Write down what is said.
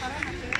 para